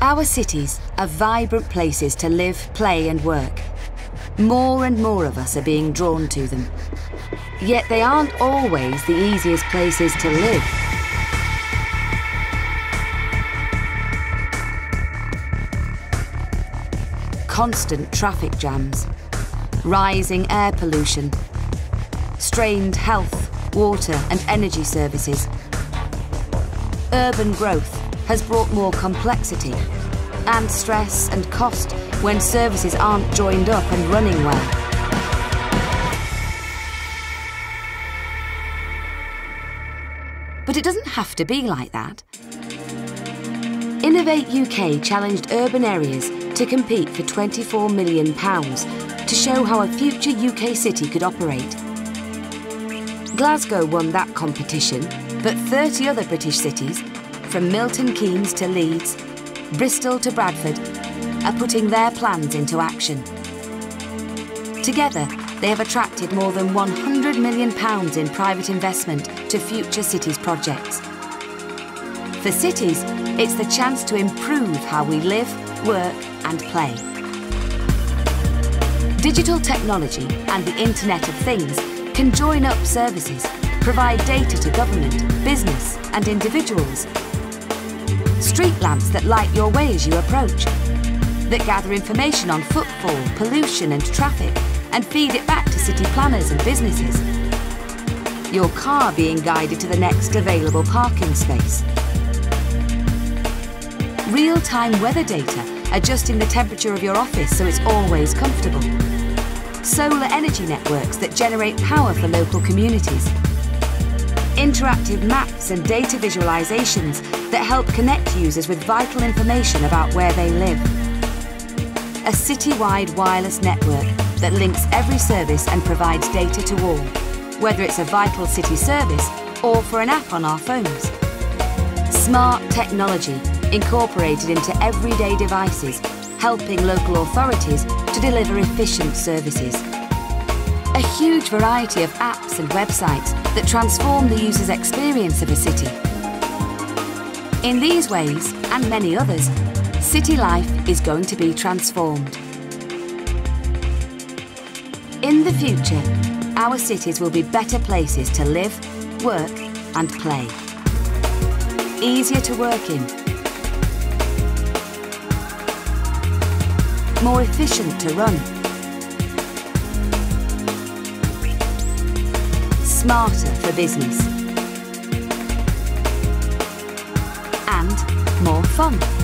Our cities are vibrant places to live, play and work. More and more of us are being drawn to them. Yet they aren't always the easiest places to live. Constant traffic jams, rising air pollution, strained health, water and energy services. Urban growth has brought more complexity and stress and cost when services aren't joined up and running well. But it doesn't have to be like that. Innovate UK challenged urban areas to compete for £24 million to show how a future UK city could operate. Glasgow won that competition, but 30 other British cities from Milton Keynes to Leeds, Bristol to Bradford, are putting their plans into action. Together, they have attracted more than £100 million in private investment to future cities projects. For cities, it's the chance to improve how we live, work and play. Digital technology and the Internet of Things can join up services, provide data to government, business and individuals street lamps that light your way as you approach, that gather information on footfall, pollution and traffic and feed it back to city planners and businesses. Your car being guided to the next available parking space. Real-time weather data adjusting the temperature of your office so it's always comfortable. Solar energy networks that generate power for local communities interactive maps and data visualizations that help connect users with vital information about where they live. A city-wide wireless network that links every service and provides data to all, whether it's a vital city service or for an app on our phones. Smart technology incorporated into everyday devices, helping local authorities to deliver efficient services. A huge variety of apps and websites that transform the user's experience of a city. In these ways, and many others, city life is going to be transformed. In the future, our cities will be better places to live, work and play. Easier to work in. More efficient to run. Smarter for business. And more fun.